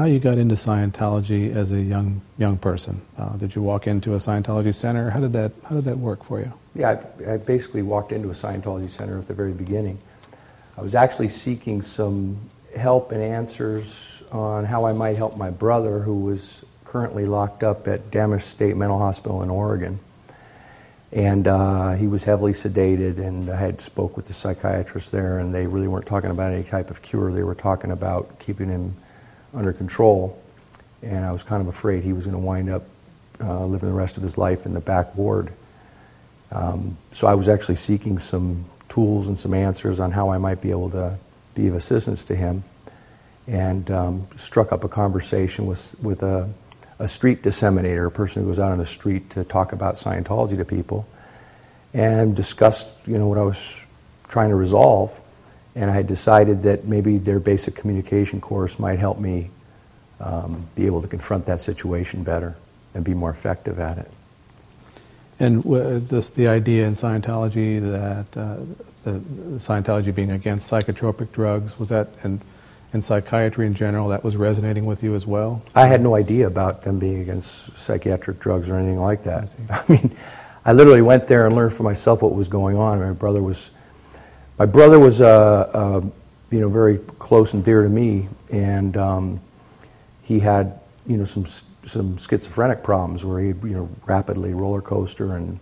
how you got into Scientology as a young young person. Uh, did you walk into a Scientology center? How did that How did that work for you? Yeah, I, I basically walked into a Scientology center at the very beginning. I was actually seeking some help and answers on how I might help my brother, who was currently locked up at Dammasch State Mental Hospital in Oregon. And uh, he was heavily sedated, and I had spoke with the psychiatrist there, and they really weren't talking about any type of cure. They were talking about keeping him under control. And I was kind of afraid he was going to wind up uh, living the rest of his life in the back ward. Um, so I was actually seeking some tools and some answers on how I might be able to be of assistance to him, and um, struck up a conversation with with a a street disseminator, a person who goes out on the street to talk about Scientology to people, and discussed, you know, what I was trying to resolve. And I had decided that maybe their basic communication course might help me um, be able to confront that situation better and be more effective at it. And w- this, the idea in Scientology that uh, the, the Scientology being against psychotropic drugs was that and in psychiatry in general, that was resonating with you as well? I had no idea about them being against psychiatric drugs or anything like that. I, I mean, I literally went there and learned for myself what was going on. My brother was, my brother was, uh, uh, you know, very close and dear to me, and um, he had, you know, some some schizophrenic problems where he'd, you know, rapidly roller coaster and,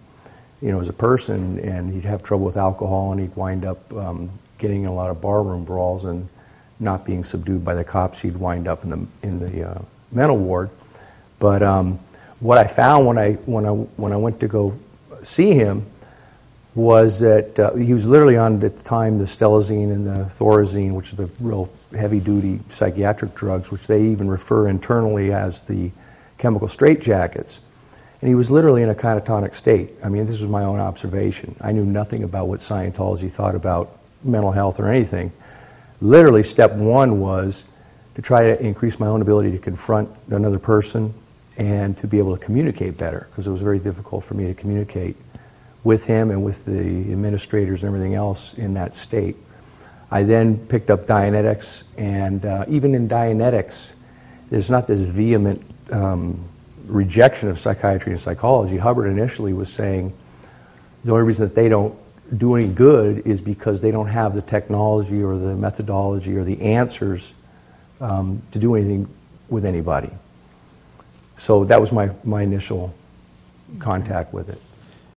you know, as a person, and he'd have trouble with alcohol, and he'd wind up um, getting in a lot of barroom brawls and not being subdued by the cops, he'd wind up in the in the uh, mental ward. But um, what I found when I when I when I went to go see him was that uh, he was literally on at the time the stelazine and the thorazine, which are the real heavy-duty psychiatric drugs, which they even refer internally as the chemical straitjackets. And he was literally in a catatonic state. I mean, this was my own observation. I knew nothing about what Scientology thought about mental health or anything literally step one was to try to increase my own ability to confront another person and to be able to communicate better because it was very difficult for me to communicate with him and with the administrators and everything else in that state. I then picked up Dianetics, and uh, even in Dianetics, there's not this vehement um, rejection of psychiatry and psychology. Hubbard initially was saying the only reason that they don't do any good is because they don't have the technology or the methodology or the answers um, to do anything with anybody. So that was my, my initial contact with it.